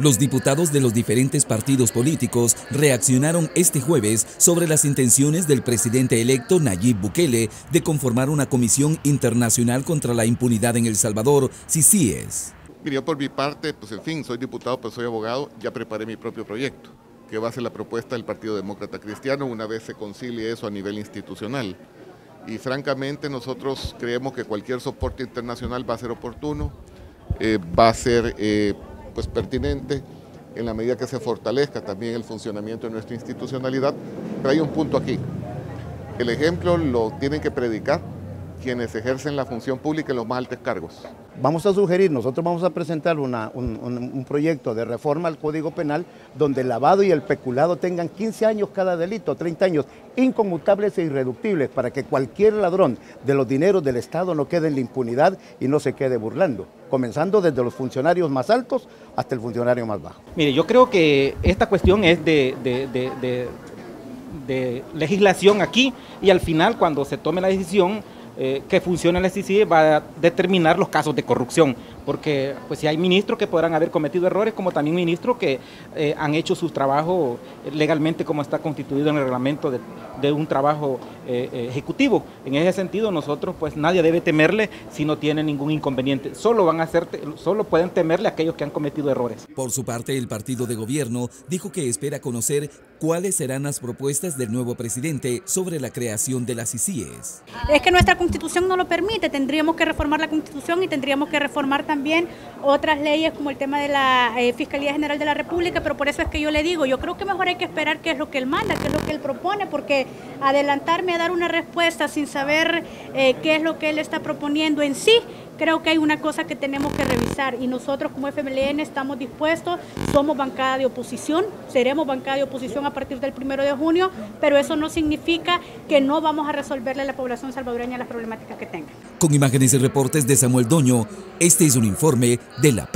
Los diputados de los diferentes partidos políticos reaccionaron este jueves sobre las intenciones del presidente electo Nayib Bukele de conformar una comisión internacional contra la impunidad en El Salvador, CICIES. Yo por mi parte, pues en fin, soy diputado, pero soy abogado, ya preparé mi propio proyecto, que va a ser la propuesta del Partido Demócrata Cristiano una vez se concilie eso a nivel institucional. Y francamente nosotros creemos que cualquier soporte internacional va a ser oportuno, eh, va a ser... Eh, pues pertinente en la medida que se fortalezca también el funcionamiento de nuestra institucionalidad. Pero hay un punto aquí. El ejemplo lo tienen que predicar quienes ejercen la función pública en los más altos cargos. Vamos a sugerir, nosotros vamos a presentar un, un, proyecto de reforma al Código Penal donde el lavado y el peculado tengan 15 años cada delito, 30 años, inconmutables e irreductibles, para que cualquier ladrón de los dineros del Estado no quede en la impunidad y no se quede burlando, comenzando desde los funcionarios más altos hasta el funcionario más bajo. Mire, yo creo que esta cuestión es de, de de legislación aquí y al final cuando se tome la decisión eh, que funcione la SICI va a determinar los casos de corrupción, porque pues si hay ministros que podrán haber cometido errores, como también ministros que eh, han hecho su trabajo legalmente como está constituido en el reglamento de, un trabajo eh, ejecutivo. En ese sentido, nosotros pues nadie debe temerle si no tiene ningún inconveniente. Solo van a hacer, solo pueden temerle a aquellos que han cometido errores. Por su parte, el partido de gobierno dijo que espera conocer cuáles serán las propuestas del nuevo presidente sobre la creación de las ICIES. Es que nuestra constitución no lo permite, tendríamos que reformar la constitución y tendríamos que reformar también otras leyes como el tema de la eh, Fiscalía General de la República, pero por eso es que yo le digo, yo creo que mejor hay que esperar qué es lo que él manda, qué es lo que él propone, porque adelantarme a dar una respuesta sin saber eh, qué es lo que él está proponiendo en sí, creo que hay una cosa que tenemos que revisar y nosotros como FMLN estamos dispuestos, somos bancada de oposición, seremos bancada de oposición a partir del primero de junio, pero eso no significa que no vamos a resolverle a la población salvadoreña las problemáticas que tenga. Con imágenes y reportes de Samuel Doño, este es un informe de la